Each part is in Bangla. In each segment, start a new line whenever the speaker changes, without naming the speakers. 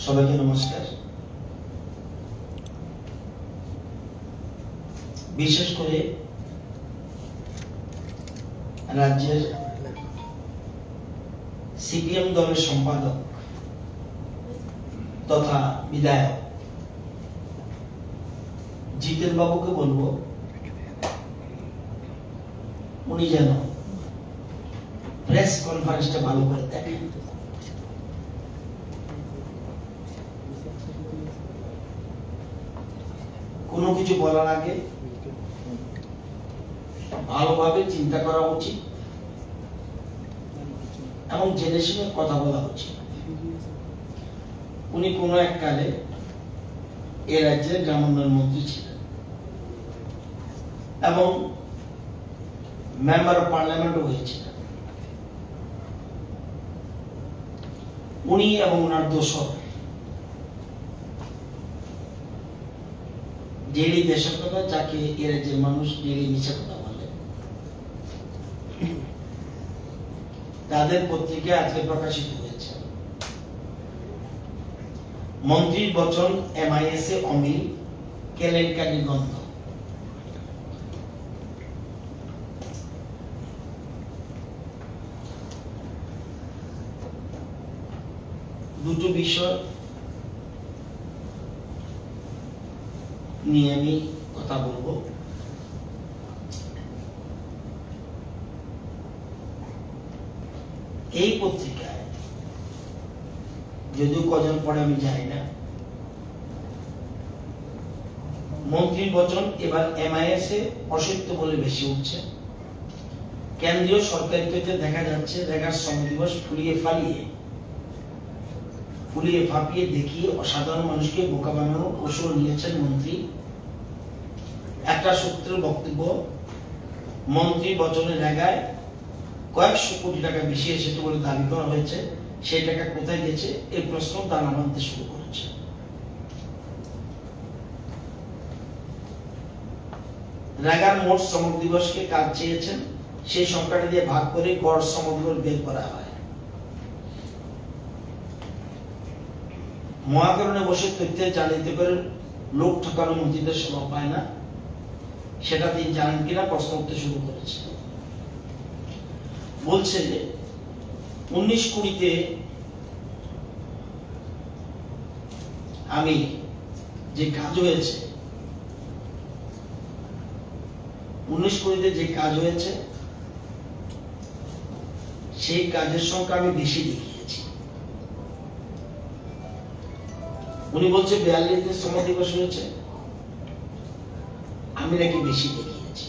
সবাইকে নমস্কার। বিশেষ করে রাজ্যের সিপিএম দলের সম্পাদক তথা বিধায়ক জিতেন বাবুকে বলব, উনি যেন প্রেস কনফারেন্সটা ভালো করে দেখেন। কোনো কিছু বলার আগে ভালোভাবে চিন্তা করা উচিত এবং জেনে শুনে কথা বলা উচিত। উনি কোনো এক কালে এ রাজ্যের গ্রামোন্নয়ন মন্ত্রী ছিলেন এবং মেম্বার অফ পার্লামেন্টও হয়েছিলেন। উনি এবং ওনার দোষর জেডি দেশের কথা, যাকে এ রাজ্যের মানুষ জেডি মিছে কথা বলে। তাদের পত্রিকা আজকে প্রকাশিত হয়েছে। মন্ত্রীর বচন এমআইএস এ অমিল, কেলেঙ্কারি গন্ধ। দুটো বিষয় নিয়ে আমি কথা বলব। এই পত্রিকায় যদিও কজন পড়ে আমি জানি না। মন্ত্রীর বচন, এবার এমআইএস এ অসত্য বলে বেশি উঠছে। কেন্দ্রীয় সরকারি তথ্যে দেখা যাচ্ছে দেখার দিবস ফুলিয়ে ফালিয়ে, ফুলিয়ে ফাঁপিয়ে দেখিয়ে অসাধারণ মানুষকে বোকা বানানোর কৌশল নিয়েছেন মন্ত্রী একটা সূত্রের বক্তব্য, মন্ত্রী বচনের জায়গায় কয়েকশো কোটি টাকা বেশি এসেছে বলে দাবি করা হয়েছে, সেই টাকা কোথায় গেছে এই প্রশ্ন দানা বাঁধতে শুরু করেছে। রাগার মোট শ্রমক দিবসকে কাজ চেয়েছেন? সেই সংখ্যাটা দিয়ে ভাগ করে গড় শ্রমক দিবস বের করা হয়। মহাকরণে বসে তথ্যে জানিতে করে লোক ঠকানো মন্ত্রীদের স্বভাব পায় না। সেটা তিনি জানেন কিনা প্রশ্ন উঠতে শুরু করেছে। বলছে যে, উনিশ কুড়িতে আমি যে কাজ হয়েছে, উনিশ কুড়িতে যে কাজ হয়েছে, সেই কাজের সংখ্যা আমি বেশি দেখিয়েছি। উনি বলছে, বিয়াল্লিশ দিন শ্রম দিবস হয়েছে আমি বেশি দেখিয়েছি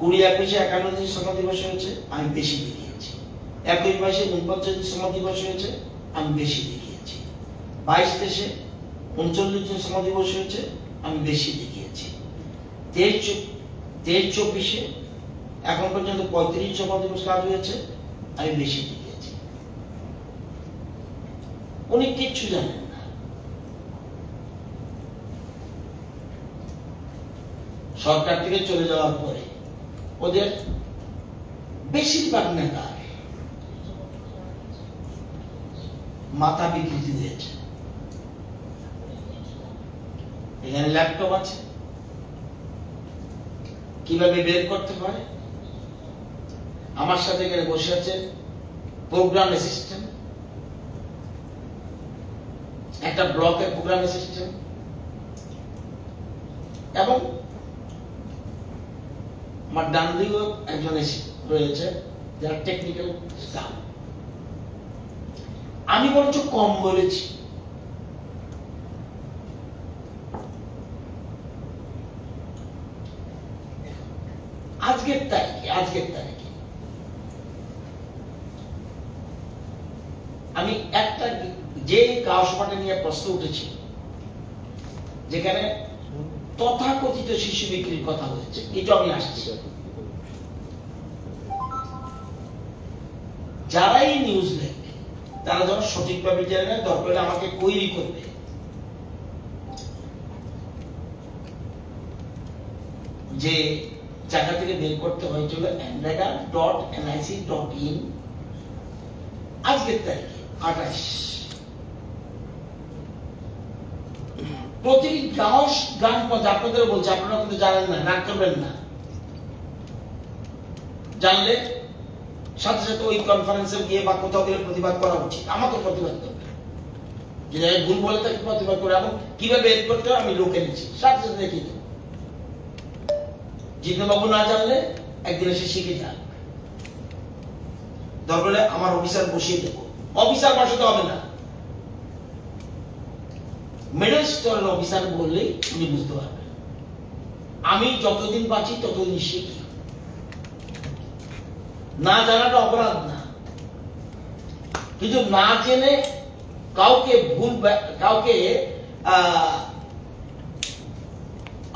কুড়ি একুশে একান্ন দিন শ্রম দিবস হয়েছে, আমি বেশি দেখিয়েছি একুশ বাইশে উনপঞ্চাশ দিন শ্রম দিবস হয়েছে, আমি বেশি দেখিয়েছি বাইশ দেশে উনচল্লিশ দিন শ্রম দিবস হয়েছে, আমি বেশি দেখিয়েছি তেইশ তেইশ চব্বিশে এখন পর্যন্ত পঁয়ত্রিশ শ্রম দিবস কাজ হয়েছে, আমি বেশি দেখিয়েছি উনি কিচ্ছু জানেন না সরকার থেকে চলে যাওয়ার পরে ওদের বেশিরভাগ নেতা মাথা বিকৃতি দিয়েছে। এখানে ল্যাপটপ আছে। কীভাবে বের করতে হয়? আমার সাথে এখানে বসে আছে প্রোগ্রাম অ্যাসিস্ট্যান্ট একটা ব্লকের প্রোগ্রাম অ্যাসিস্ট্যান্ট এবং আমার ডান দিকেও একজন রয়েছে, যারা টেকনিক্যাল স্টাফ আমি বরঞ্চ কম বলেছি। আজকের তারিখে আজকের তারিখে। আমি একটা যে কাউসপাটে নিয়ে প্রশ্ন উঠেছি, যেখানে তথাকথিত শিশু বিক্রির কথা হয়েছে এটা আমি আসছি। যারাই নিউজ দেখবে তারা যখন সঠিকভাবে জানে না, দরকার আমাকে কৈরি করবে। যে জায়গা থেকে বের করতে হয়েছিল ডট এনআইসি ডট ইন আজকের তারিখে, আঠাশ। প্রতিটি গাঁও গ্রাম পঞ্চায়েত আপনাদের বলছে, আপনারা কিন্তু জানেন না, রাগ করবেন না। জানলে সাথে সাথে ওই কনফারেন্সে গিয়ে বা কোথাও গেলে প্রতিবাদ করা উচিত। আমাকে প্রতিবাদ ভুল বলে তাকে প্রতিবাদ করে এবং কীভাবে এড করতে আমি লোকে নিচ্ছি সাথে সাথে দেখি জিতেবাবু না জানলে একদিন এসে শিখে যান দরকার আমার অফিসার বসিয়ে দেবো। অফিসার বসাতে হবে না। মিডল অফিসার বললেই উনি বুঝতে পারবেন আমি যতদিন বাঁচি ততদিন শিখি। না জানাটা অপরাধ না। কিন্তু না জেনে কাউকে ভুল কাউকে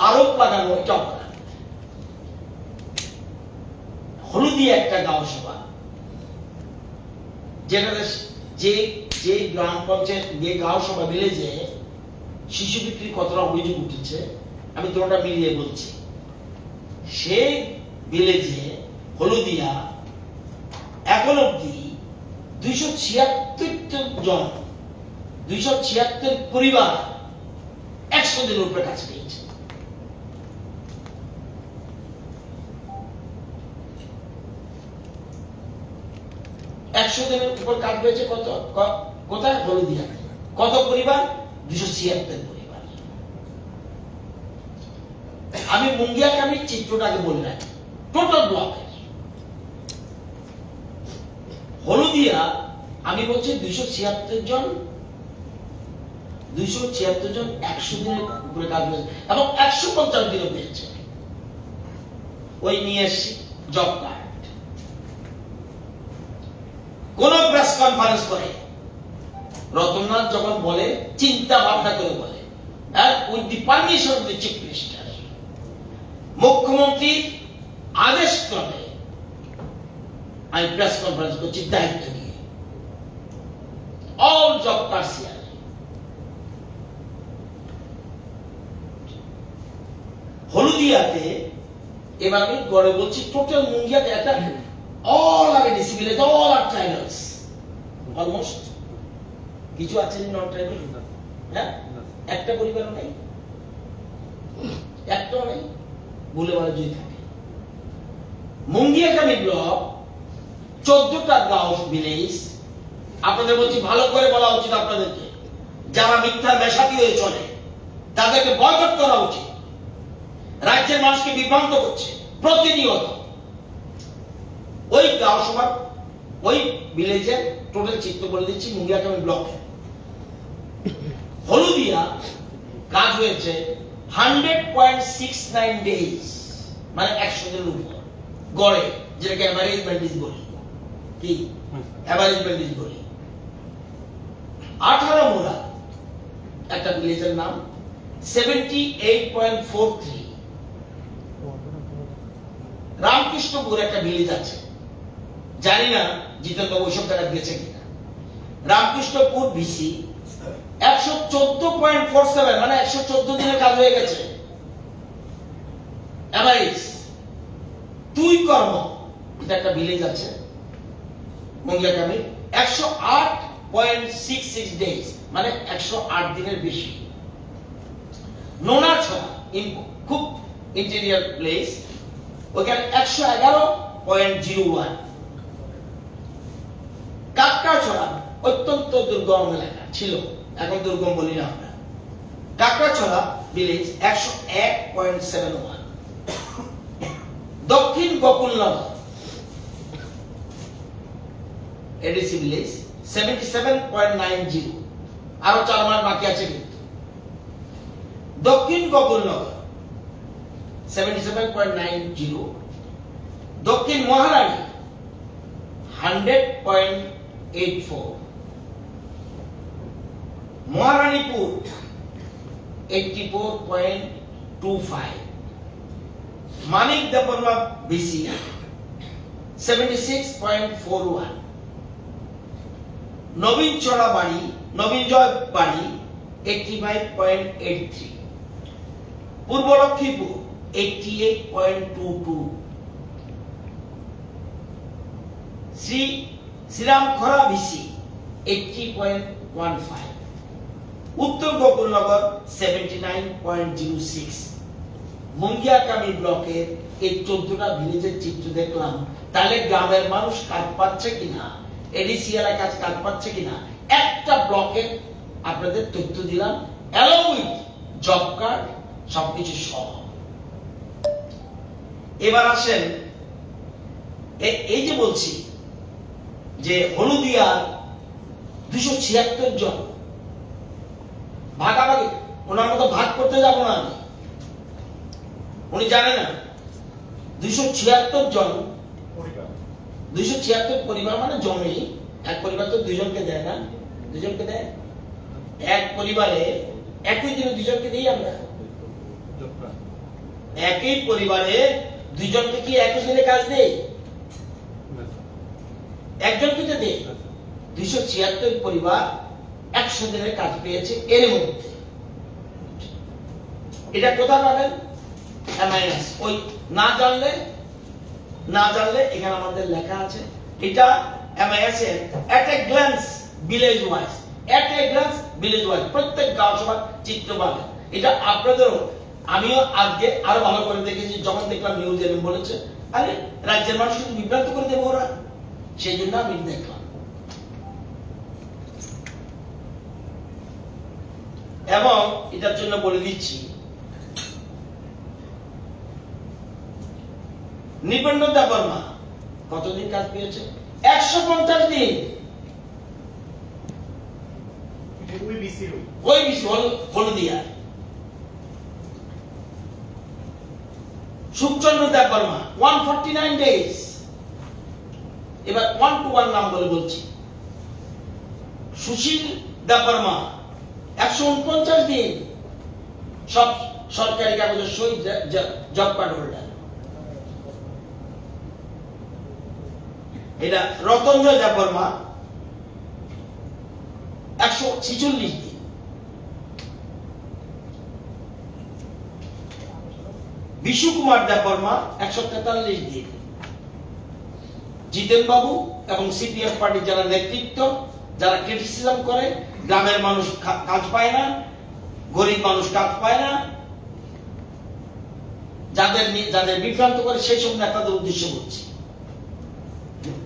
আরোপ লাগানো এটা অপরাধ। হলুদি একটা গাঁও সভা, যেখানে যে যে গ্রাম পঞ্চায়েত, যে গাঁও সভা ভিলেজে শিশু বিক্রি কতটা অভিযোগ উঠেছে? আমি তোমাটা মিলিয়ে বলছি। সেই ভিলেজে হলুদিয়া এখন অব্দি দুইশো ছিয়াত্তর জন, দুইশো ছিয়াত্তর পরিবার একশো দিনের উপরে কাজ পেয়েছে। একশো দিনের উপর কাজ পেয়েছে কত? কোথায়? হলুদিয়াতে। কত পরিবার? দুশো ছিয়াত্তর পরিবার আমি মুঙ্গিয়া কামির চিত্রটাকে বলে রাখি টোটাল ব্লকের হলুদিয়া, আমি বলছি দুইশো ছিয়াত্তর জন দুইশো ছিয়াত্তর জন একশো দিনের উপরে কাজ পেয়েছে এবং একশো পঞ্চাশ দিনও পেয়েছে ওই নিয়ে এসছি জব কার্ড কোন প্রেস কনফারেন্স করে রতননাথ যখন বলে চিন্তা ভাবনা করে বলে with the permission of the chief minister মুখ্যমন্ত্রীর আদেশ ক্রমে আমি প্রেস কনফারেন্স করছি দায়িত্ব নিয়ে। অল জব হিয়ার হলুদিয়াতে এবার আমি গড়ে বলছি টোটাল মুঙ্গিয়াতে একটা অল আর ডিসিবিলিটি অল আর ট্রাইবালস অলমোস্ট কিছু আছেন নন ট্রাইবাল হ্যাঁ? একটা পরিবারও নেই? একটাও নেই? বলে বলে যদি থাকে। মুঙ্গিয়াকামি ব্লক চোদ্দটা গাঁও ভিলেজ আপনাদের বলছি ভালো করে বলা উচিত আপনাদেরকে। যারা মিথ্যার মেশাতি হয়ে চলে তাদেরকে বয়কট করা উচিত। রাজ্যের মানুষকে বিভ্রান্ত করছে প্রতিনিয়ত। ওই গাঁও সভার ওই ভিলেজের টোটাল চিত্র বলে দিচ্ছি মুঙ্গিয়াকামি ব্লকে হলুদিয়া কাজ হয়েছে hundred point six nine days মানে একশো দিনের উপর। গড়ে, যেটাকে অ্যাভারেজ ব্যান্ডেজ বলি। কি? অ্যাভারেজ ব্যান্ডেজ বলি। আঠারো মোড়া, একটা ভিলেজের নাম seventy eight point four three Ramkrishnapur একটা ভিলেজ আছে। জানি না জিতেন বাবু ওইসব গেছে কিনা। রামকৃষ্ণপুর ভিসি একশো চোদ্দ পয়েন্ট ফোর সেভেন মানে একশো চোদ্দ দিনে কাজ হয়ে গেছে। এভারেজ তুই কর্ম। এটা একটা ভিলেজ আছে। মঙ্গিয়াকামি একশো আট পয়েন্ট ডেজ মানে একশো আট দিনের বেশি। নোনাছড়া খুব ইন্টেরিয়ার প্লেস ওইখানে একশো এগারো পয়েন্ট জিরো ওয়ান কাকড়াছড়া অত্যন্ত দুর্গম এলাকা, ছিল। এখন দুর্গম বলি না আমরা। কাকড়াছড়া ভিলেজ একশো এক point seven one. Dakshin Gokulnagar ADC village seventy seven point nine zero আরও চার মাস বাকি আছে কিন্তু। Dakshin Gokulnagar seventy seven point nine zero Dakshin Maharani hundred point eight four Maharanipur eighty four point two five Manik Debbarma BC seventy six point four one Nabin Chara Bari, Nabin Joy Bari eighty five point eight three Purba Lakshmipur eighty eight point two two Shri Shriram Khara VC eighty point one five Uttar Gokulnagar seventy ব্লকের এই চোদ্দটা ভিলেজের চিত্র দেখলাম। তাহলে গ্রামের মানুষ কাজ পাচ্ছে কিনা? এডিসি এলাকায় কাজ পাচ্ছে কিনা? একটা ব্লকের আপনাদের তথ্য দিলাম। অ্যালং জব কার্ড সবকিছু সহ। এবার আসেন এই যে বলছি যে হলুদিয়ার দুশো ছিয়াত্তর জন ভাগাভাগি ওনার মতো ভাগ করতে যাব না আমি। উনি জানে না? দুশো ছিয়াত্তর জন। দুইশো ছিয়াত্তর পরিবার মানে জমি। এক পরিবার তো দুজনকে দেয় না। দুজনকে দেয়? এক পরিবারে একই দিনে দুজনকে দিই আমরা? একই পরিবারে দুজনকে কি একই দিনে কাজ দেই একজনকে তো দেয়। দুইশো ছিয়াত্তর পরিবার একশো দিনের কাজ পেয়েছে এর মধ্যে। এটা কোথায় পাবেন? MIS ওই না জানলে না জানলে এখানে আমাদের লেখা আছে। এটা এমআইএস এর at a glance village wise at a glance village wise প্রত্যেক গাঁও সভার চিত্র পাবেন। এটা আপনাদেরও, আমিও আজকে আরও ভালো করে দেখেছি, যখন দেখলাম নিউজ এনে বলেছে, আরে রাজ্যের মানুষকে বিভ্রান্ত করে দেবো ওরা? সেই জন্য আমি দেখলাম। এবং এটার জন্য বলে দিচ্ছি নিপেন্দ্র বর্মা কতদিন কাজ পেয়েছে? একশো পঞ্চাশ দিন। ওই Haldia Sukhchandra Deb Barma one forty nine days এবার ওয়ান টু ওয়ান নাম বলে বলছি। সুশীল দেব বর্মা একশো উনপঞ্চাশ দিন সব সরকারি কাগজের সই জব হোল্ডার এটা রতনজয় বর্মা একশো ছিচল্লিশ দিন। বিশু কুমার দেব বর্মা একশো তেতাল্লিশ দিন। জিতেন বাবু এবং সিপিএফ পার্টির যারা নেতৃত্ব যারা ক্রিটিসিজম করে, গ্রামের মানুষ কাজ পায় না, গরিব মানুষ কাজ পায় না, যাদের যাদের বিভ্রান্ত করে, সেই সব নেতাদের উদ্দেশ্য বলছি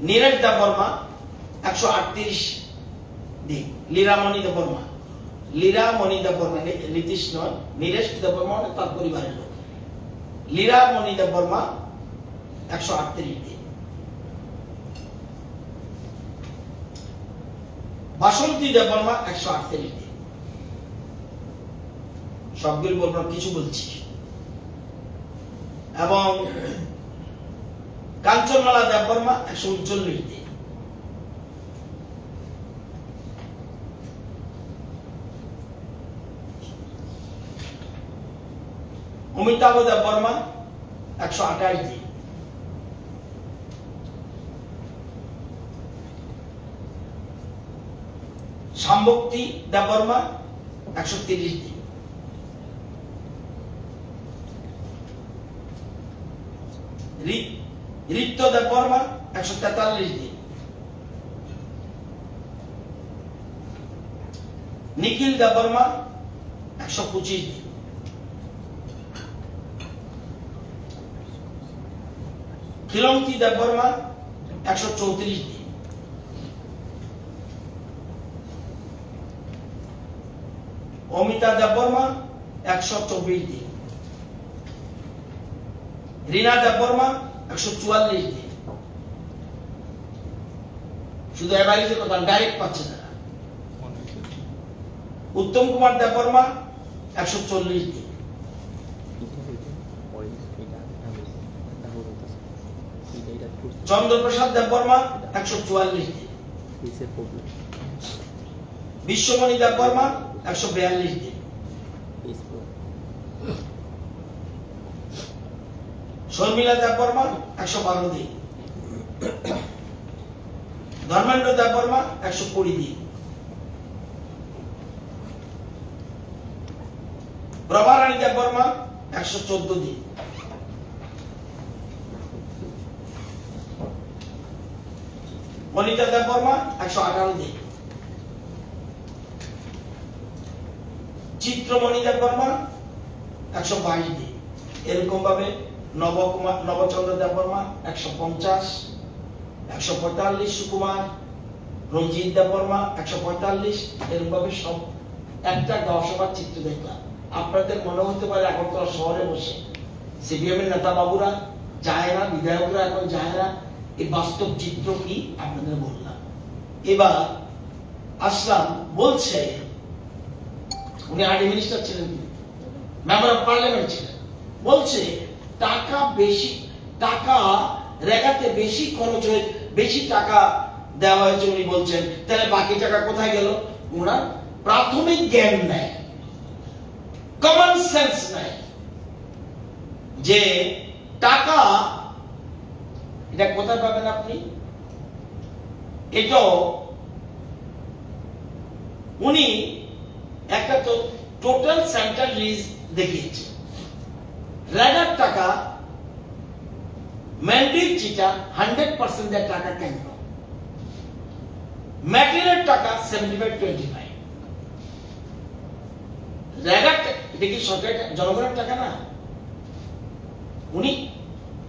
নীরজ দেব বর্মা, একশো আটত্রিশ দিন। লীরামণি দেব বর্মা। লীরামণি দেব বর্মা নীতিশ নয়, নীরেশ দেব বর্মা মানে তার পরিবারের লোক। লীরামণি দেব বর্মা, একশো আটত্রিশ দিন। বাসন্তী দেব বর্মা একশো আটত্রিশ দিন। সবগুলো বলব, কিছু বলছি। এবং কাঞ্চনমালা দেব বর্মা একশো উনচল্লিশ দিন। অমিতাভ দেব বর্মা একশো আঠাশ দিন। সাম্ভক্তি দেব বর্মা, একশো তিরিশ দিন রি- ঋত্য দেব বর্মা, একশো তেতাল্লিশ দিন নিখিল দেব বর্মা, একশো পঁচিশ দিন খিলঙ্কি দেব বর্মা, একশো চৌত্রিশ দিন অমিতা দেব বর্মা একশো চব্বিশ দিন। রীনা দেব বর্মা একশো চুয়াল্লিশ দিন। শুধু এভারেজের কথা ডাইরেক্ট পাচ্ছে না। উত্তম কুমার দেব বর্মা একশো চল্লিশ দিন। চন্দ্রপ্রসাদ দেব বর্মা একশো চুয়াল্লিশ দিন। বিশ্বমণি দেব বর্মা একশো বিয়াল্লিশ দিন শর্মিলা দেব বর্মা একশো বারো দিন। ধর্মেন্দ্র দেব বর্মা একশো কুড়ি দিন। প্রভারানী দেব বর্মা একশো চোদ্দ দিন। অনিতা দেব বর্মা একশো আঠারো দিন। চিত্রমণি দেববর্মা একশো বাইশ দিন এরকম ভাবে নবকুমার নবচন্দ্র দেববর্মা একশো পঞ্চাশ, একশো পঁয়তাল্লিশ সুকুমার, রঞ্জিত দেববর্মা একশো পঁয়তাল্লিশ। এরকম ভাবে সব একটা দশবার চিত্র দেখলাম। আপনাদের মনে হতে পারে এখন আগরতলা শহরে বসে। সিপিএম এর নেতা বাবুরা যায় না বিধায়করা এখন যায় না এই বাস্তব চিত্র কি? আপনাদের বললাম। এবার আসলাম, বলছে উনি আর্মি মিনিস্টার ছিলেন। মেম্বার অফ পার্লামেন্ট ছিলেন। বলছে, টাকা বেশি, টাকা রেগাতে বেশি খরচ হয়ে, বেশি টাকা দেওয়া হয়েছে উনি বলছেন। তাহলে বাকি টাকা কোথায় গেল? ওনার প্রাথমিক জ্ঞান নেয়। কমন সেন্স নেয়। যে টাকা, এটা কোথায় পাবেন আপনি? এটাও উনি একটা তো টোটাল সেন্ট্রাল রিলিজ দেখিয়েছে। রেডার টাকা ম্যান্ডেট যেটা হান্ড্রেড পার্সেন্টের টাকা কেন্দ্র। ম্যাটেরিয়াল টাকা সেভেন্টি ফাইভ টোয়েন্টি ফাইভ রেডার এটা কি সরকারের জনগণের টাকা না? উনি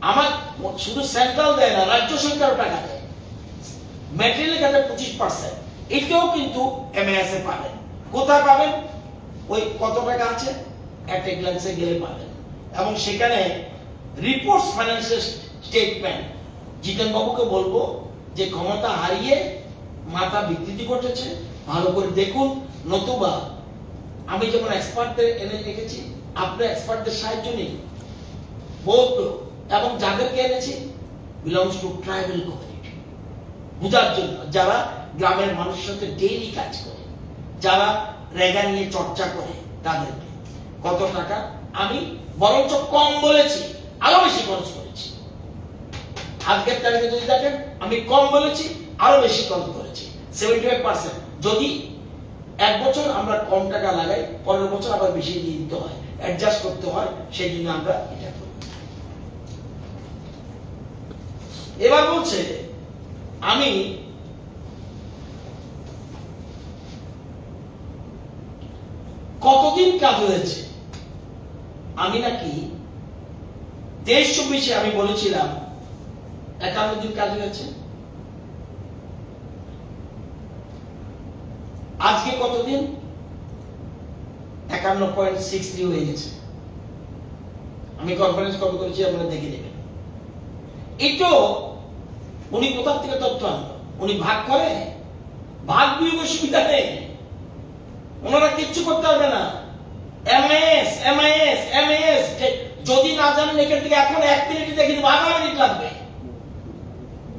আমার শুধু সেন্ট্রাল দেয় না, রাজ্য সরকারও টাকা দেয়। ম্যাটেরিয়াল খাতে পঁচিশ পার্সেন্ট এটাও কিন্তু এমএএস এ পাবেন। কোথায় পাবেন? ওই কত টাকা আছে? একটা গ্ল্যান্সে গেলে পাবেন। এবং সেখানে রিপোর্টস ফাইন্যান্সিয়াল স্টেটমেন্ট জিতেন বাবুকে বলব যে ক্ষমতা হারিয়ে মাথা বিকৃতি ঘটেছে। ভালো করে দেখুন। নতুবা আমি যেমন এক্সপার্টদের এনে রেখেছি, আপনার এক্সপার্টদের সাহায্য নেই। বহুত এবং যাদেরকে এনেছি বিলংস টু ট্রাইবাল কমিউনিটি বোঝার জন্য যারা গ্রামের মানুষের সাথে ডেইলি কাজ করে। যারা রেগা নিয়ে চর্চা করে তাদেরকে। কত টাকা? আমি বরঞ্চ কম বলেছি, আরও বেশি খরচ করেছি। আজকের তারিখে যদি দেখেন, আমি কম বলেছি, আরও বেশি খরচ করেছি। সেভেন্টি ফাইভ পার্সেন্ট যদি এক বছর আমরা কম টাকা লাগাই, পরের বছর আবার বেশি দিয়ে দিতে হয় অ্যাডজাস্ট করতে হয়, সেই জন্য আমরা এটা করি। এবার বলছে, আমি কতদিন কাজ হয়েছে? আমি নাকি তেইশ চব্বিশে আমি বলেছিলাম, একান্ন দিন কাজ হয়েছে। আজকে কতদিন? একান্ন পয়েন্ট সিক্স থ্রি হয়ে গেছে। আমি কনফারেন্স কবে করেছি আপনারা দেখে নেবেন। এটাও উনি কোথার থেকে তথ্য আনলো? উনি ভাগ করে ভাগ বিয়োগের সুবিধা নেই। ওনারা কিচ্ছু করতে হবে না। এমএস এমএস এমএস যদি না জানেন এখান থেকে এখন এক মিনিট দেখে দেবো আধা মিনিট লাগবে।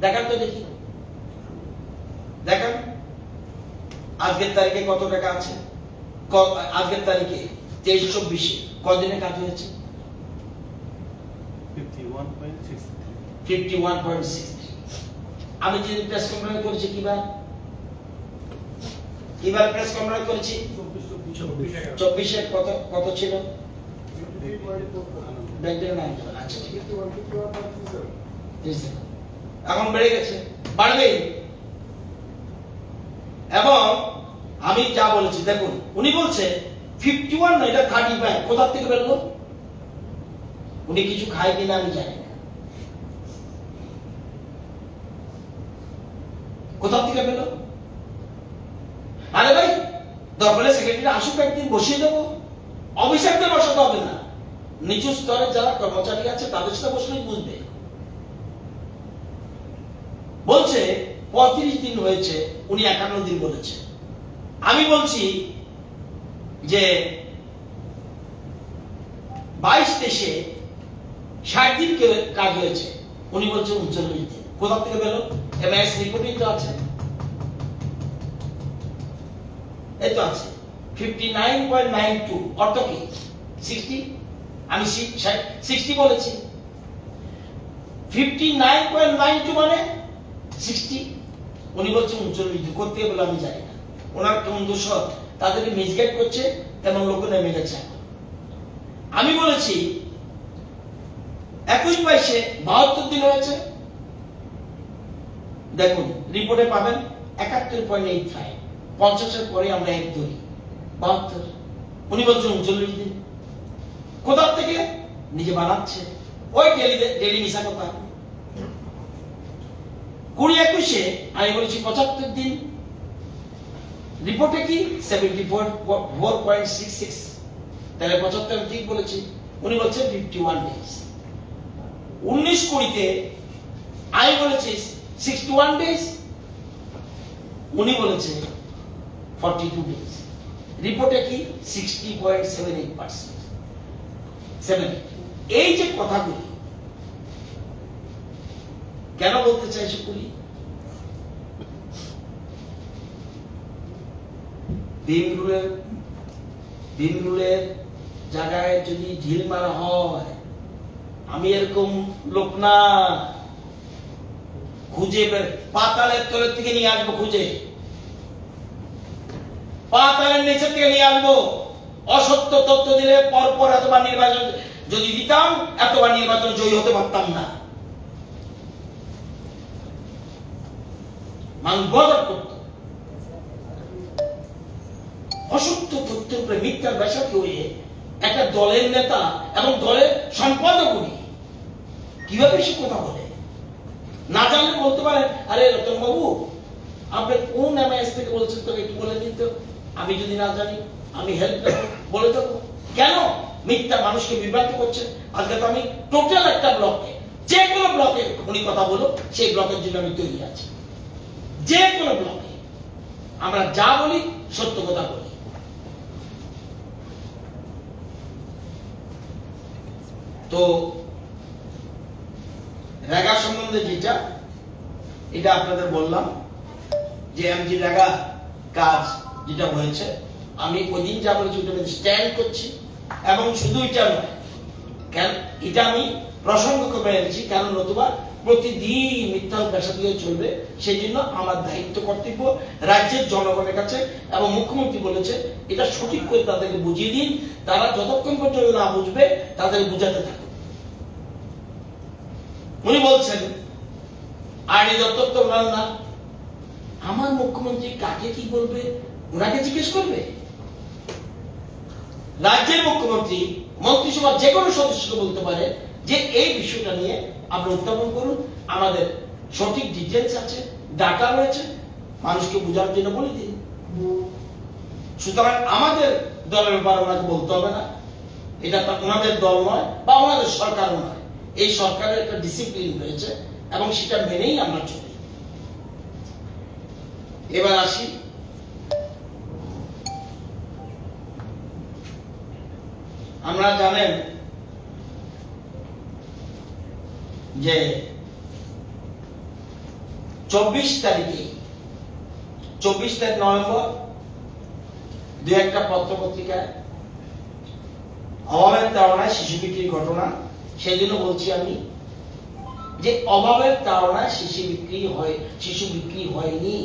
দেখান তো দেখি। দেখান। আজকের তারিখে কত টাকা আছে? আজকের তারিখে তেইশ চব্বিশে কদিনে কাজ হয়েছে?
51.63
ফিফটি ওয়ান পয়েন্ট সিক্স আমি যে প্রেস কনফারেন্স করেছি কিবার কিবার প্রেস কনফারেন্স করেছি। চব্বিশে কত কত ছিল? আচ্ছা এখন বেড়ে গেছে এবং আমি যা বলেছি, দেখুন, উনি বলছে ফিফটি ওয়ান এটা থার্টি ফাইভ কোথার থেকে বেরলো? উনি কিছু খায় কিনা আমি জানি না। থেকে পেল আরে ভাই, দরবারে সেক্রেটারি আসুক, একদিন বসিয়ে দেবো। অফিসারদের বসাতে হবে না। নিচু স্তরের যারা কর্মচারী আছে, তাদের সাথে বসলেই বুঝবে। বলছে, পঁয়ত্রিশ দিন হয়েছে, উনি একান্ন দিন বলেছে। আমি বলছি যে, বাইশ দেশে ষাট দিন কাজ হয়েছে। উনি বলছে উনচল্লিশ দিন কোথা থেকে পেল? এমআইএস রিপোর্টই তো আছে। এই তো আছে। Fifty nine point nine two অর্থ কি? সিক্সটি আমি সিক্সটি বলেছি। Fifty nine point nine two মানে সিক্সটি উনি বলছেন উনচল্লিশ করতে বলে আমি জানি না। ওনার কেমন দোষর তাদেরকে মিসগাইড করছে, তেমন লোক নেমে গেছে আমি বলেছি, একুশ বাইশে বাহাত্তর দিন হয়েছে। দেখুন রিপোর্টে পাবেন একাত্তর পয়েন্ট এইট ফাইভ পঞ্চাশের পরে আমরা এক ধরি বাহাত্তর। উনি বলছেন উনচল্লিশ দিন। কোথার থেকে? নিজে বানাচ্ছে। ওই ডেলি ডেলি মিশা কথা। কুড়ি একুশে আমি বলেছি পঁচাত্তর দিন। রিপোর্টে কি? Seventy four four point six six তাহলে পঁচাত্তর ঠিক বলেছি। উনি বলছে ফিফটি ওয়ান ডেজ উনিশ কুড়িতে আমি বলেছি সিক্সটি ওয়ান ডেজ উনি বলেছে ফর্টি টু রিপোর্টে কি? Sixty point seven eight percent seven এই যে কথাগুলি, কেন বলতে চাইছে রুলের ভীম রুলের জায়গায় যদি ঢিল মারা হয়, আমি এরকম লোক না। খুঁজে পাতালের তলের থেকে নিয়ে আসব খুঁজে। পাতালের নিচে থেকে আসব অসত্য তথ্য দিলে পরপর এতবার নির্বাচন যদি দিতাম, এতবার নির্বাচন জয়ী হতে পারতাম না। মানুষ বদল করত। অসত্য তথ্যের উপরে মিথ্যার বেসাকি হয়ে একটা দলের নেতা এবং দলের সম্পাদক উনি। কীভাবে সে কথা বলে? না জানলে বলতে পারে আরে রতন বাবু আপনি কোন এমআইএস থেকে বলছেন? তোকে একটু বলে দিন তো। আমি যদি না জানি, আমি হেল্প বলে দেবো। কেন? মিথ্যা মানুষকে বিভ্রান্ত করছে। আজকে তো আমি টোটাল একটা ব্লকে যে কোনো ব্লকে উনি কথা বলো সেই ব্লকের জন্য আমি তৈরি আছি। যে কোনো ব্লকে আমরা যা বলি, সত্য কথা বলি। তো, রেগা সম্বন্ধে যেটা, এটা আপনাদের বললাম, যে এমজি রেগা কাজ যেটা হয়েছে, আমি ওই দিন যা ওটা স্ট্যান্ড করছি, এবং শুধু এটা নয়, কেন এটা আমি প্রসঙ্গ করে এনেছি কারণ নতুবা প্রতিদিন মিথ্যা পেশা দিয়ে চলবে, সেই জন্য আমার দায়িত্ব কর্তব্য রাজ্যের জনগণের কাছে এবং মুখ্যমন্ত্রী বলেছে, এটা সঠিক করে তাদেরকে বুঝিয়ে দিন, তারা যতক্ষণ পর্যন্ত না বুঝবে তাদের বুঝাতে থাকুন। উনি বলছেন আইনি দপ্তর তো না, আমার মুখ্যমন্ত্রী কাকে কি বলবে? ওনাকে জিজ্ঞেস করবে? রাজ্যের মুখ্যমন্ত্রী, মন্ত্রিসভার যে কোনো সদস্যকে বলতে পারে যে এই বিষয়টা নিয়ে আপনি উত্থাপন করুন। আমাদের সঠিক ডিটেলস আছে ডাটা রয়েছে, মানুষকে বোঝার জন্য বলে দিন। সুতরাং আমাদের দলের ব্যাপারে ওনাকে বলতে হবে না। এটা ওনাদের দল নয় বা ওনাদের সরকারও নয়। এই সরকারের একটা ডিসিপ্লিন রয়েছে এবং সেটা মেনেই আমরা চলি। এবার আসি আমরা জানেন যে চব্বিশ তারিখে, চব্বিশ তারিখ নভেম্বর দু একটা পত্র পত্রিকায় অভাবের তাড়নায় শিশু বিক্রির ঘটনা, সেই জন্য বলছি আমি যে অভাবের তাড়নায় শিশু বিক্রি হয়, শিশু বিক্রি হয়নি।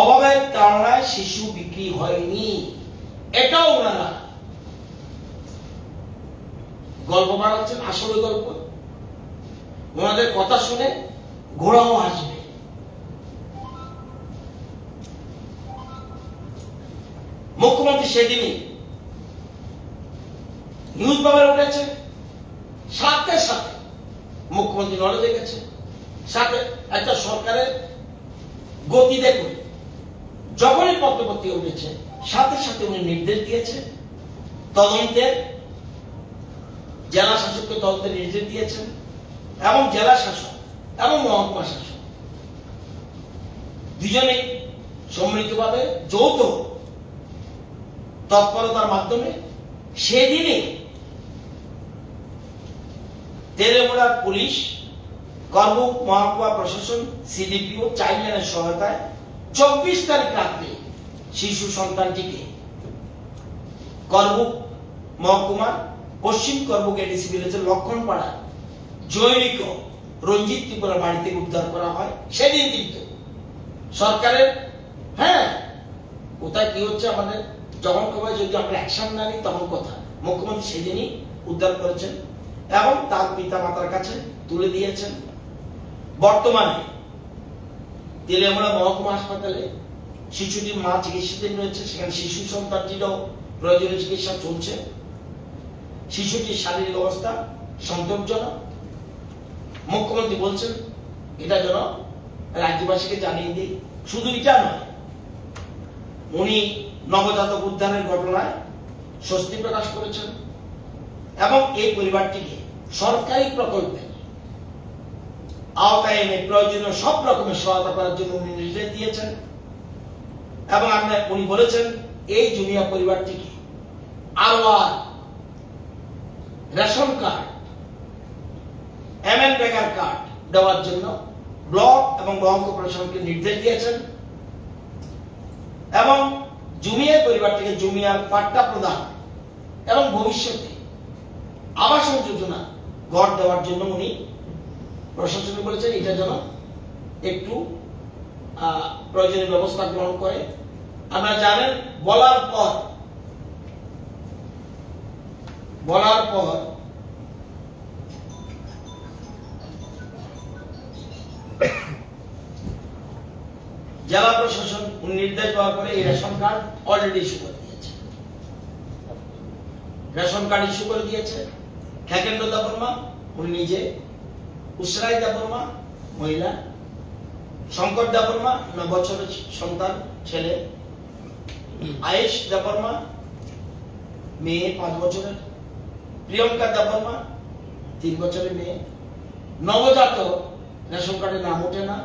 অভাবের তাড়নায় শিশু বিক্রি হয়নি। এটাও ওনারা গল্প বানাচ্ছেন আসলে গল্প। ওনাদের কথা শুনে ঘোড়াও আসবে মুখ্যমন্ত্রী সেদিনই নিউজ পেপারে উঠেছে, সাথে সাথে মুখ্যমন্ত্রী নলেজে গেছে সাথে একটা সরকারের গতি দেখুন যখনই পত্রপত্রিকা উঠেছে, সাথে সাথে উনি নির্দেশ দিয়েছে, তদন্তের জেলা শাসককে তদন্তের নির্দেশ দিয়েছেন, এবং জেলা শাসক, এবং মহকুমা শাসক। দুজনে সম্মিলিতভাবে যৌথ তৎপরতার মাধ্যমে সেদিনে তেলেমুড়ার পুলিশ করবুক মহকুমা প্রশাসন, সিডিপিও চাইল্ড লাইনের সহায়তায় চব্বিশ তারিখ রাত্রে শিশু সন্তানটিকে করবুক মহকুমা পশ্চিম করবুক এডিসি ভিলেজের লক্ষণপাড়া। জৈবিক রঞ্জিত ত্রিপুরা বাড়ি থেকে উদ্ধার করা হয়। সেদিন কিন্তু সরকারের হ্যাঁ কোথায় কি হচ্ছে আমাদের? যখন খবর যদি আমরা অ্যাকশন না নিই, তখন কথা। মুখ্যমন্ত্রী সেদিনই উদ্ধার করেছেন এবং তার পিতা মাতার কাছে তুলে দিয়েছেন। বর্তমানে তেলিয়ামুড়া মহকুমা হাসপাতালে শিশুটির মা চিকিৎসাধীন রয়েছে। সেখানে শিশু সন্তানটিরও প্রয়োজনীয় চিকিৎসা চলছে। শিশুটির শারীরিক অবস্থা সন্তোষজনক। মুখ্যমন্ত্রী বলছেন, এটা যেন রাজ্যবাসীকে জানিয়ে দিই। শুধু এটা নয়, উনি নবজাতক উদ্যানের ঘটনায় স্বস্তি প্রকাশ করেছেন এবং এই পরিবারটিকে সরকারি প্রকল্পে আওতায় এনে প্রয়োজনীয় সব রকমের সহায়তা করার জন্য উনি নির্দেশ দিয়েছেন এবং আমরা উনি বলেছেন, এই জুনিয়া পরিবারটিকে আরও আর রেশন কার্ড, এমএন বেকার কার্ড দেওয়ার জন্য ব্লক এবং ব্লক প্রশাসনকে নির্দেশ দিয়েছেন এবং জুমিয়ার পরিবার থেকে জুমিয়ার পাট্টা প্রদান এবং ভবিষ্যতে আবাসন যোজনা ঘর দেওয়ার জন্য উনি প্রশাসনকে বলেছেন, এটা যেন একটু প্রয়োজনীয় ব্যবস্থা গ্রহণ করে। আমরা জানেন, বলার পর বলার পর জেলা প্রশাসন নির্দেশ দেওয়ার পরে এই রেশন কার্ড অলরেডি ইস্যু করে দিয়েছে। রেশন কার্ড ইস্যু করে দিয়েছে। খেকেন্দ্র দেবর্মা উনি নিজে। উসরাই দেবর্মা মহিলা। শঙ্কর দেবর্মা নয় বছরের সন্তান, ছেলে। আয়েশ দেবর্মা মেয়ে পাঁচ বছরের। প্রিয়ঙ্কা দেবর্মা তিন বছরের মেয়ে। নবজাত রেশন কার্ডে নাম ওঠে না।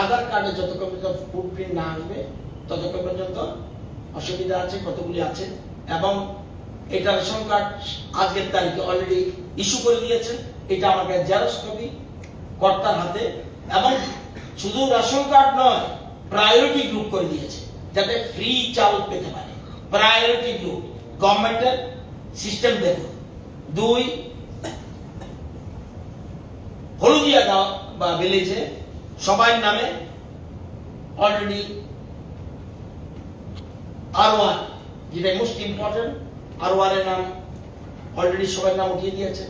আধার কার্ডে যতক্ষণ পর্যন্ত ফুটপ্রিন্ট না আসবে, ততক্ষণ পর্যন্ত অসুবিধা আছে, কতগুলি আছে। এবং এটা রেশন কার্ড আজকের তারিখে অলরেডি ইস্যু করে দিয়েছে। এটা আমাকে জেরক্স কপি কর্তার হাতে। এবং শুধু রেশন কার্ড নয় প্রায়োরিটি গ্রুপ করে দিয়েছে, যাতে ফ্রি চাল পেতে পারে। প্রায়োরিটি গ্রুপ গভর্নমেন্টের সিস্টেম দেখুন। দুই, হলুদিয়া গাঁও বা ভিলেজে সবার নামে অলরেডি আর ওয়ান যেটা মোস্ট ইম্পর্টেন্ট আর ওয়ানের নাম অলরেডি সবার নাম উঠিয়ে দিয়েছে।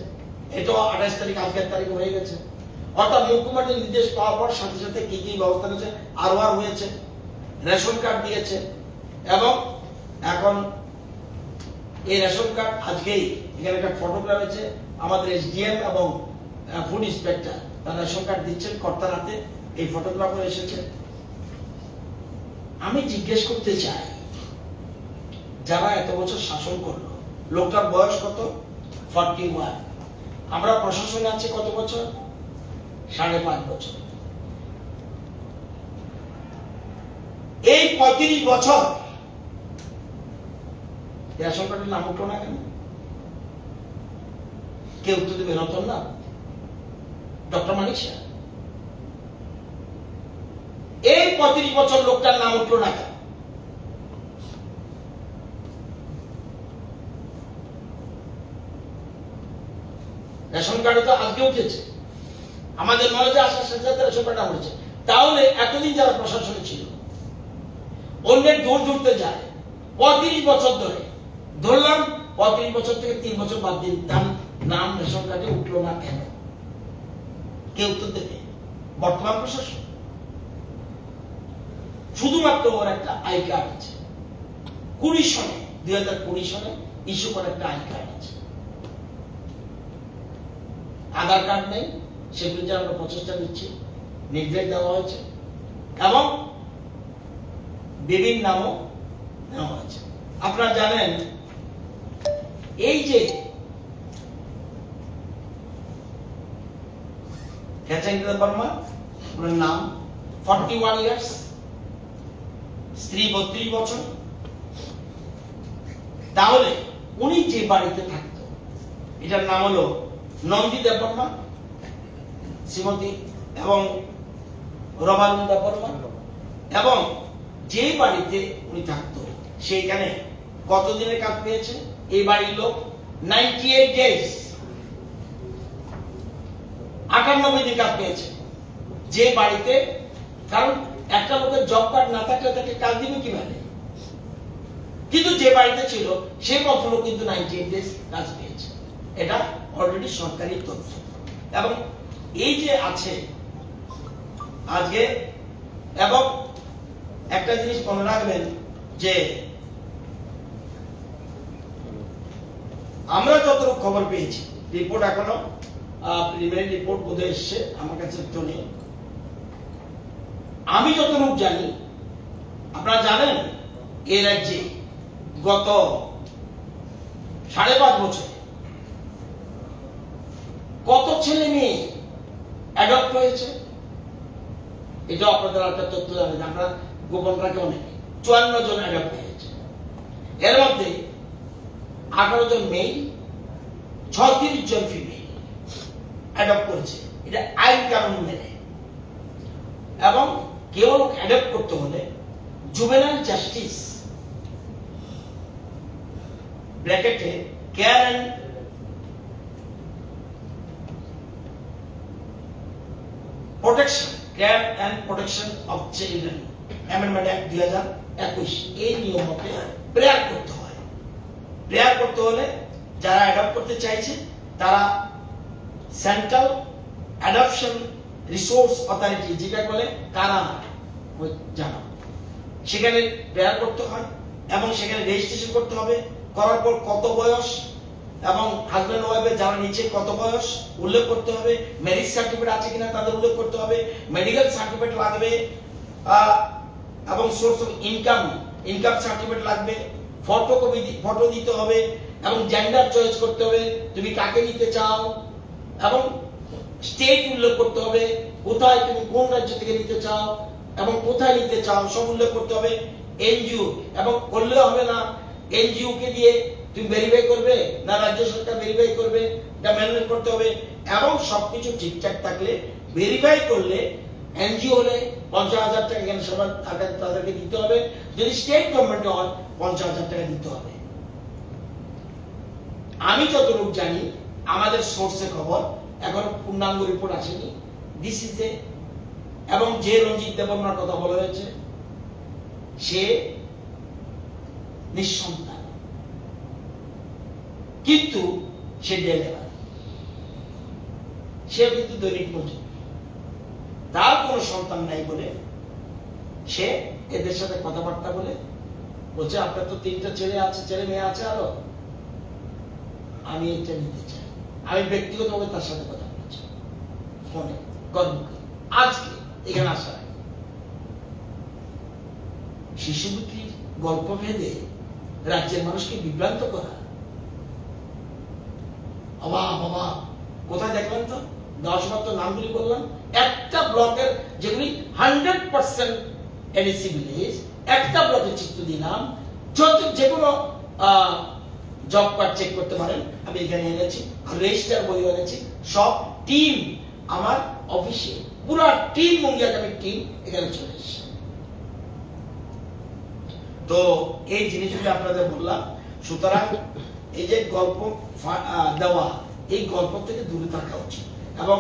এটাও আঠাশ তারিখ আজকের তারিখ হয়ে গেছে। অর্থাৎ মুখ্যমন্ত্রীর নির্দেশ পাওয়ার পর সাথে সাথে কি কি ব্যবস্থা নিয়েছে আর ওয়ার হয়েছে, রেশন কার্ড দিয়েছে, এবং এখন এই রেশন কার্ড আজকেই এখানে একটা ফটোগ্রাফ আছে, আমাদের এসডিএম এবং ফুড ইন্সপেক্টর তারা কার্ড দিচ্ছেন কর্তার হাতে এই ফটোগ্রাফার এসেছে। আমি জিজ্ঞেস করতে চাই, যারা এত বছর শাসন করল, লোকটার বয়স কত? ফর্টি ওয়ান আমরা প্রশাসনে আছি কত বছর? সাড়ে পাঁচ বছর। এই পঁয়ত্রিশ বছর রেশন কার্ডের নাম উঠল না কেন? কেউ উত্তর দেবে রতন না। ডক্টর মানিক এই পঁয়ত্রিশ বছর লোকটার নাম উঠল না কেন রেশন কার্ডে তো আজকে উঠেছে। আমাদের নলেজে আসার সাথে সাথে রেশন কার্ড উঠেছে। তাহলে এতদিন যারা প্রশাসনে ছিল, অন্যের দূর দূরতে যায়। পঁয়ত্রিশ বছর ধরে। ধরলাম, পঁয়ত্রিশ বছর থেকে তিন বছর বাদ দিন নাম রেশন কার্ডে উঠল না কেন? কে উত্তর দেবে? বর্তমান প্রশাসন? শুধুমাত্র ওর একটা আই কার্ড আছে। কুড়ি সনে, দুই হাজার কুড়ি সনে ইস্যু করা একটা আই কার্ড আছে। আধার কার্ড নেই সেগুলি যে আমরা প্রচেষ্টা দিচ্ছি নির্দেশ দেওয়া হয়েছে, এবং বেবির নামও নেওয়া হয়েছে। আপনারা জানেন, এই যে খেচাঙ্কিতা বর্মা ওনার নাম ফর্টি ওয়ান ইয়ার্স স্ত্রী বত্রিশ বছর। তাহলে উনি যে বাড়িতে থাকতো, এটার নাম হলো নন্দী দেববর্মা শ্রীমতী এবং রমানন্দ দেববর্মা এবং যে বাড়িতে উনি থাকতো, সেইখানে কতদিনের কাজ পেয়েছে? এই বাড়ির লোক নাইনটি এইট ডেজ আটানব্বই কাজ পেয়েছে। যে বাড়িতে কারণ একটা লোকের জব কার্ড না থাকলে তাকে কাজ দিবে কীভাবে? কিন্তু যে বাড়িতে ছিল সেই ভদ্রলোক কিন্তু নাইনটি এইট ডেজ কাজ পেয়েছে। এটা অলরেডি সরকারি তথ্য। এবং এই যে আছে আজকে, এবং একটা জিনিস মনে রাখবেন যে আমরা যতটুকু খবর পেয়েছি রিপোর্ট এখনও প্রিলিমিনারি রিপোর্ট বোধহয় এসছে আমার কাছে তো নেই। আমি যতটুকু জানি, আপনারা জানেন এ রাজ্যে গত সাড়ে পাঁচ বছর কত ছেলে মেয়ে অ্যাডপ্ট হয়েছে? এটা আপনাদের একটা তথ্য জানেন আমরা গোপন রাখে অনেকে। চুয়ান্ন জন অ্যাডপ্ট হয়েছে। এর মধ্যে আঠারো জন মেয়ে ছত্রিশ জন ফিমেল অ্যাডপ্ট করেছে। এটা আইন কানুন মেনে। এবং কেউ অ্যাডপ্ট করতে হলে জুবেনাল জাস্টিস ব্র্যাকেটে care and protection care and protection of children amendment act দুই হাজার একুশ। এই নিয়ম মতে প্রেয়ার করতে হয়। প্রেয়ার করতে হলে যারা অ্যাডপ্ট করতে চাইছে, তারা সেন্ট্রাল অ্যাডপশন রিসোর্স অথরিটি যেটা বলে কারা জানা। সেখানে প্রেয়ার করতে হয় এবং সেখানে রেজিস্ট্রেশন করতে হবে। করার পর কত বয়স এবং হাজব্যান্ড ওয়াইফের যারা নিচে কত বয়স, উল্লেখ করতে হবে। ম্যারেজ সার্টিফিকেট আছে কিনা তাদের উল্লেখ করতে হবে। মেডিকেল সার্টিফিকেট লাগবে এবং source of income income certificate লাগবে। ফটো কপি ফটো দিতে হবে এবং জেন্ডার চয়েস করতে হবে। তুমি কাকে নিতে চাও? এবং স্টেট উল্লেখ করতে হবে, কোথায় তুমি কোন রাজ্য থেকে নিতে চাও এবং কোথায় নিতে চাও, সব উল্লেখ করতে হবে এনজিও এবং করলে হবে না এনজিও কে দিয়ে তুমি ভেরিফাই করবে না রাজ্য সরকার ভেরিফাই করবে, এটা ম্যানেজ করতে হবে এবং সবকিছু ঠিকঠাক থাকলে ভেরিফাই করলে এনজিও হলে পঞ্চাশ হাজার টাকা এখানে সবার তাদেরকে দিতে হবে, যদি স্টেট গভর্নমেন্ট হয়, পঞ্চাশ হাজার টাকা দিতে হবে। আমি যতটুকু জানি আমাদের সোর্সে খবর। এখন পূর্ণাঙ্গ রিপোর্ট আসেনি। দিস এবং যে রঞ্জিত দেবর্মার কথা বলা হয়েছে, সে নিঃসন্তান। কিন্তু সে ডেলিভার সে কিন্তু দৈনিক মজুর তার কোনো সন্তান নাই বলে সে এদের সাথে কথাবার্তা বলে বলছে, আপনার তো তিনটা ছেলে আছে, ছেলে মেয়ে আছে আরও। আমি এটা নিতে চাই। আমি ব্যক্তিগতভাবে তার সাথে কথা বলেছি। ফোনে গর্বকে আজকে এখানে আসার আগে শিশু বিক্রির গল্প ভেদে রাজ্যের মানুষকে বিভ্রান্ত করা। অবাক অবাক কোথায় দেখলেন তো? দশ মাত্র নামগুলি বললাম। একটা ব্লকের যেগুলি হান্ড্রেড পার্সেন্ট এনএসি ভিলেজ, একটা ব্লকের চিত্র দিলাম। যত যে কোনো জব কার্ড চেক করতে পারেন। আমি এখানে এনেছি রেজিস্টার বই এনেছি। সব টিম আমার অফিসে পুরো টিম মুঙ্গিয়াকামি টিম এখানে চলে এসেছে। তো এই জিনিসগুলো আপনাদের বললাম। সুতরাং এই যে গল্প দেওয়া, এই গল্প থেকে দূরে থাকা উচিত। এবং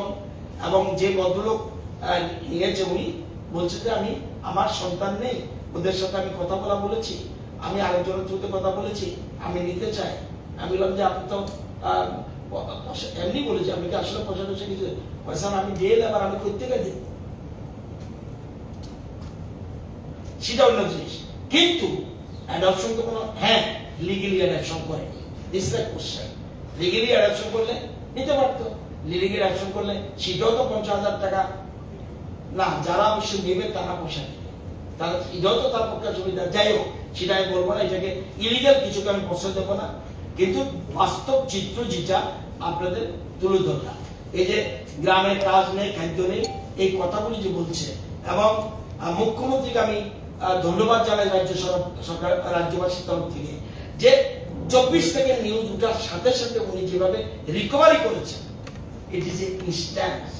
এবং যে ভদ্রলোক নিয়েছে উনি, বলছে যে আমি, আমার সন্তান নেই, ওদের সাথে আমি কথা বলা বলেছি। আমি আরেকজনের থ্রুতে কথা বলেছি, আমি নিতে চাই। আমি বললাম যে, আপনি তো এমনি বলেছি আমি কি আসলে পয়সা টয়সা কিছু, পয়সা আমি দিয়ে এবার আমি কোথেকে দেব সেটা অন্য জিনিস। কিন্তু অ্যাডপশন তো কোনো হ্যাঁ লিগেলি অ্যাডপশন করেনি this is question legally adoption করলে নিতে পারতো। লিগেলি অ্যাডপশন করলে সেটাও তো পঞ্চাশ হাজার টাকা। না, যারা অবশ্য নেবে, তারা পয়সা নেবে। তারা, এটাও তো তার পক্ষে সুবিধা। যাই হোক সেটা আমি বলব না, এটাকে ইলিগাল কিছুকে আমি পছন্দ দেবো না, কিন্তু বাস্তব চিত্র যেটা আপনাদের তুলে ধরলাম। এই যে গ্রামের কাজ নেই, খাদ্য নেই, এই কথাগুলি যে বলছে, এবং মুখ্যমন্ত্রীকে আমি ধন্যবাদ জানাই রাজ্য সর- সরকার, রাজ্যবাসীর তরফ থেকে, যে চব্বিশ থেকে নিউজ উঠার সাথে সাথে উনি যেভাবে রিকভারি করেছেন ইট ইজ এ ইনস্ট্যান্স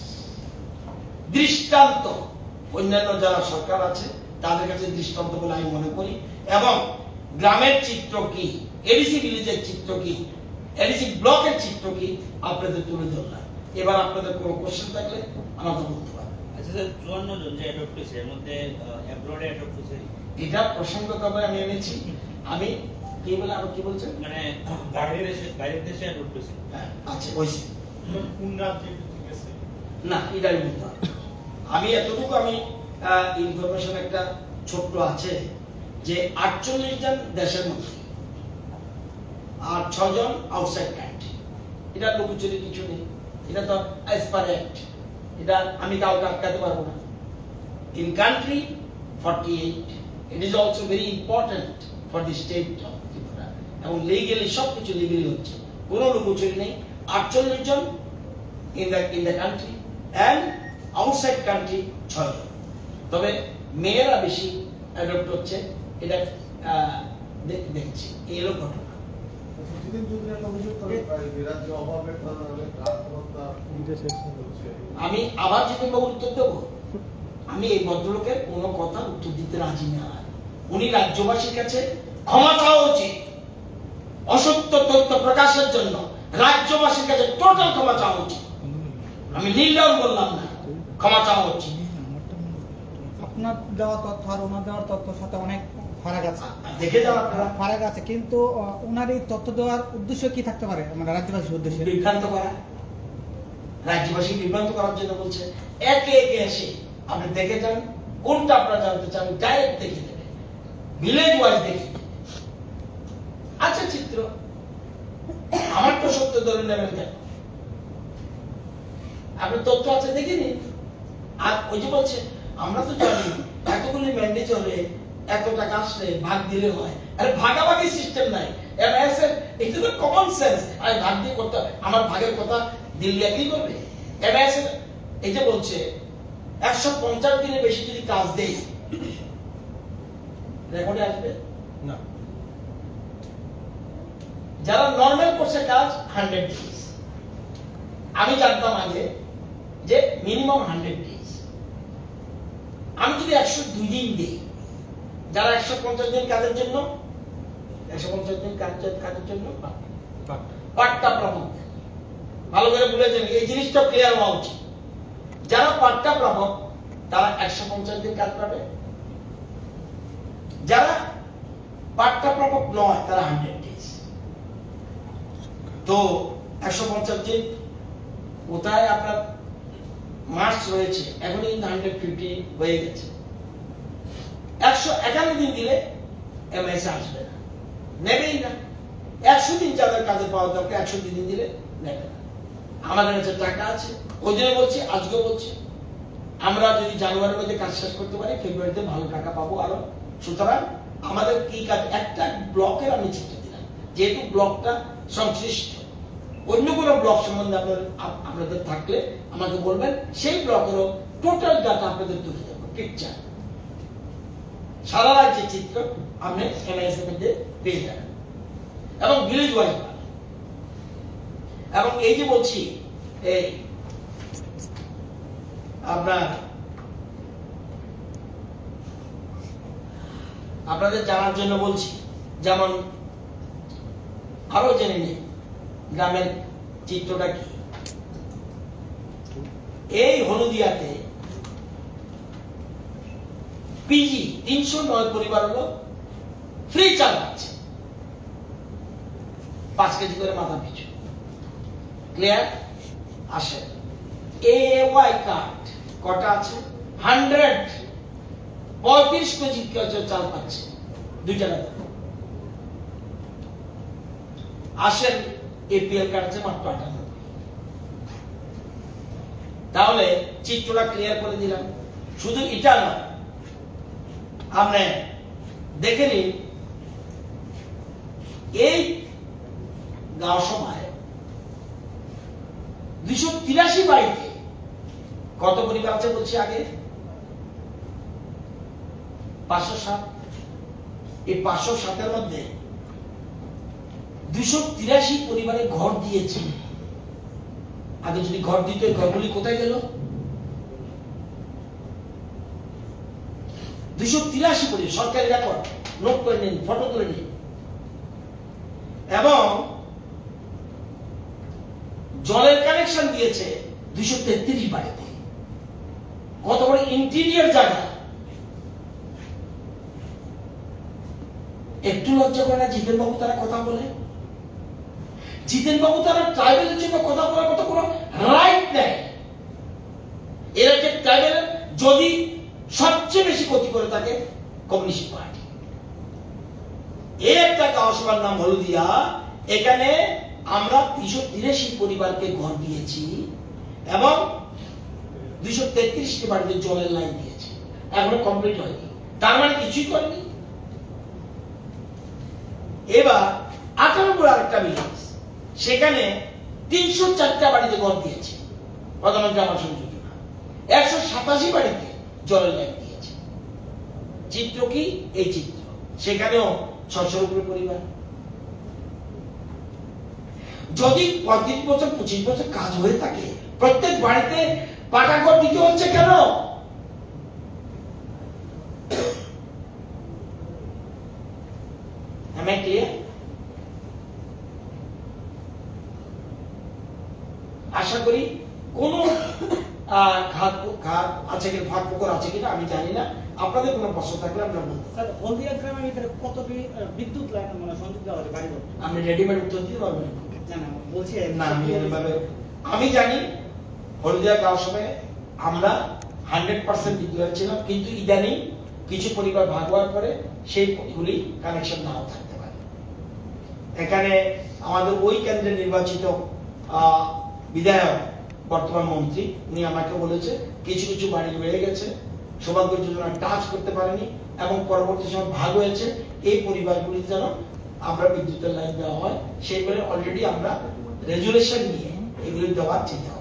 দৃষ্টান্ত, অন্যান্য যারা সরকার আছে, তাদের কাছে দৃষ্টান্ত বলে আমি মনে করি। এবং গ্রামের চিত্র কি? এডিসি ভিলেজের চিত্র কি? এডিসি ব্লকের চিত্র কি? আপনাদের তুলে ধরলাম। এবার আপনাদের কোনো কোশ্চেন থাকলে আমাকে বলতে পারেন।
আচ্ছা স্যার চুয়ান্ন জন যে অ্যাডপ্ট হয়েছে এর মধ্যে অ্যাব্রোডে অ্যাডপ্ট হয়েছে।
এটা প্রসঙ্গক্রমে আমি এনেছি। আমি কি বলে আবার কি বলছেন
মানে বাইরের দেশে বাইরের দেশে অ্যাডপ্ট হয়েছে।
হ্যাঁ, আচ্ছা
কোন রাজ্যে গেছে
না এটাই বলতে আমি এতটুকু আমি ইনফরমেশন একটা ছোট্ট আছে। যে আটচল্লিশ জন দেশের মধ্যে আর ছজন আউটসাইড কান্ট্রি এটা লুকোচুরি কিছু নেই। এটা তো অ্যাজ পার অ্যাক্ট এটা আমি কাউকে আটকাতে পারব না। In country forty eight it is also very important for the state of Tripura এবং লিগেলি সব কিছু লিগেলি হচ্ছে। কোনো লুকোচুরি নেই। আটচল্লিশ জন in the in the country and outside country ছয়জন। তবে মেয়েরা বেশি অ্যাডপ্ট হচ্ছে এটা দেখছি। এই হলো ঘটনা।
হচ্ছে
আমি আবার যদি উত্তর দেবো? আমি এই ভদ্রলোকের কোনো কথা উত্তর দিতে রাজি না। উনি রাজ্যবাসীর কাছে ক্ষমা চাওয়া উচিত। অসত্য তথ্য প্রকাশের জন্য রাজ্যবাসীর কাছে টোটাল ক্ষমা চাওয়া উচিত। আমি নির্লম বললাম না ক্ষমা চাওয়া উচিত।
আপনার দেওয়া তথ্য আর ওনার দেওয়ার তথ্য সাথে অনেক ফারাক আছে
দেখে যাও আপনারা।
ফারাক আছে কিন্তু ওনার এই তথ্য দেওয়ার উদ্দেশ্য কি থাকতে পারে? মানে রাজ্যবাসীর উদ্দেশ্যে।
বিভ্রান্ত করা। রাজ্যবাসী বিভ্রান্ত করার জন্য বলছে একে একে এসে আপনি দেখে যান কোনটা আপনারা জানতে চান ডাইরেক্ট দেখে দেবেন ভিলেজ ওয়াইজ দেখে। আচ্ছা চিত্র। আমার তো সত্য ধরে নেবেন কেন আপনি তথ্য আছে দেখে নিন। আর ওই যে বলছে আমরা তো জানি এতগুলি ম্যান্ডেজ হলে এত টাকা আসলে ভাগ দিলে হয়। আরে ভাগাভাগি সিস্টেম নাই। এমএস এর এটা তো কমন সেন্স আরে ভাগ দিয়ে করতে আমার ভাগের কথা দিল্লি একই করবে? এমএস এর এই যে বলছে একশো পঞ্চাশ দিনের বেশি যদি কাজ দেই রেকর্ডে আসবে?
না।
যারা নর্মাল করছে কাজ হান্ড্রেড ডেজ আমি জানতাম আগে যে মিনিমাম হান্ড্রেড ডেজ আমি যদি একশো দুই দিন দিই যারা একশো পঞ্চাশ দিন কাজের জন্য একশো পঞ্চাশ দিন কাজের জন্য পাট্টা প্রাপক। ভালো করে বুঝেছেন এই জিনিসটা ক্লিয়ার হওয়া উচিত। যারা পাট্টা প্রাপক তারা একশো পঞ্চাশ দিন কাজ পাবে। যারা পাট্টা প্রাপক নয় তারা হান্ড্রেড ডেজ তো একশো পঞ্চাশ দিন কোথায় আপনার মাস রয়েছে এখন কিন্তু হান্ড্রেড ফিফটি হয়ে গেছে। একশো একান্ন দিন দিলে এমআইসি আসবে না। নেবেই না। একশো দিন যাদের কাজে পাওয়া দরকার, একশো দিন দিলে নেবে না। আমাদের কাছে টাকা আছে। ওই জন্য বলছি আজকে বলছি, আমরা যদি জানুয়ারির মধ্যে কাজ শেষ করতে পারি, ফেব্রুয়ারিতে ভালো টাকা পাবো আরও। সুতরাং আমাদের কি কাজ? একটা ব্লকের আমি চিত্র দিলাম। যেহেতু ব্লকটা সংশ্লিষ্ট, অন্য কোনো ব্লক সম্বন্ধে আপনাদের আপ- আপনাদের থাকলে আমাকে বলবেন, সেই ব্লকেরও টোটাল ডাটা আপনাদের তুলে দেবো পিকচার সারা রাজ্যের চিত্র আপনি মধ্যে পেয়ে যাবেন এবং ভিলেজ ওয়াইজ এবং এই যে বলছি, এই আপনার, আপনাদের জানার জন্য বলছি, যেমন আরও জেনে নিন গ্রামের চিত্রটা কি? এই হলুদিয়াতে পিজি, তিনশো নয় পরিবার হলো ফ্রি চাল পাচ্ছে পাঁচ কেজি করে মাথা পিছু। ক্লিয়ার আসে। এ কার্ড কটা আছে? হান্ড্রেড পঁয়ত্রিশ কেজি চাল পাচ্ছে। দুইটা না। আসেন এপিএল কার্ড আছে মাত্র আটানব্বই তাহলে চিত্রটা ক্লিয়ার করে দিলাম। শুধু এটা না আপনি দেখে নিন এই গাঁও সভায় দুশো তিরাশি বাড়িতে কত পরিবার আছে বলছি আগে পাঁচশো সাত এই পাঁচশো সাতের মধ্যে দুশো তিরাশি পরিবারে ঘর দিয়েছে আগে যদি ঘর দিত ঘরগুলি কোথায় গেল দুশো তিরাশি পরিবার সরকারি রেকর্ড নোট করে নিন ফটো তুলে নিন। এবং জলের কানেকশন দিয়েছে দুশো তেত্রিশ বাড়িতে কত বড় ইন্টিরিয়ার জায়গা। একটু লজ্জা করে না জিতেন বাবু তারা কথা বলে? জিতেন বাবু তারা ট্রাইবেলের জন্য কথা বলার মতো কোনো রাইট নেই এরা যে ট্রাইবেল যদি সবচেয়ে বেশি ক্ষতি করে থাকে কমিউনিস্ট পার্টি। এর একটা গাঁও নাম হলদিয়া। এখানে আমরা তিনশো তিরাশি পরিবারকে ঘর দিয়েছি এবং দুইশো তেত্রিশটি বাড়িতে জলের লাইন দিয়েছি। এখনও কমপ্লিট হয়নি। তার মানে কিছুই করেনি। এবার আটানব্বই আরেকটা ভিলেজ সেখানে তিনশো চারটা বাড়িতে ঘর দিয়েছে। প্রধানমন্ত্রী আবাস যোজনা একশো সাতাশি বাড়িতে জলের লাইন দিয়েছে। চিত্র কি? এই চিত্র। সেখানেও ছশোর উপরে পরিবার। যদি পঁয়ত্রিশ বছর, পঁচিশ বছর কাজ হয়ে থাকে, প্রত্যেক বাড়িতে পাকা ঘর দিতে হচ্ছে কেন? আছে কি ফাঁক ফোকর আছে কিনা আমি জানি না। আপনাদের কোনো প্রশ্ন থাকলে আমরা বলতে
স্যার হলদিয়া গ্রামের ভিতরে আহ, বিদ্যুৎ লাইন মানে সংযোগ দেওয়া হয়েছে বাড়ি
আমি রেডিমেড উত্তর দিতে পারবেন
না না বলছি
না আমি এভাবে আমি জানি হলদিয়া গাঁও সভায় আমরা হান্ড্রেড পার্সেন্ট বিদ্যুৎ ছিলাম কিন্তু ইদানিং কিছু পরিবার ভাগ হওয়ার পরে সেইগুলি কানেকশন নাও থাকতে পারে। এখানে আমাদের ওই কেন্দ্রে নির্বাচিত আহ, বিধায়ক বর্তমান মন্ত্রী উনি আমাকে বলেছে, কিছু কিছু বাড়ি রয়ে গেছে সৌভাগ্য যোজনা টাচ করতে পারেনি, এবং পরবর্তী সময় ভাগ হয়েছে, এই পরিবারগুলি যেন আমরা বিদ্যুতের লাইন দেওয়া হয় সেই বলে অলরেডি আমরা রেজুলেশন নিয়ে এগুলি দেওয়ার চিন্তা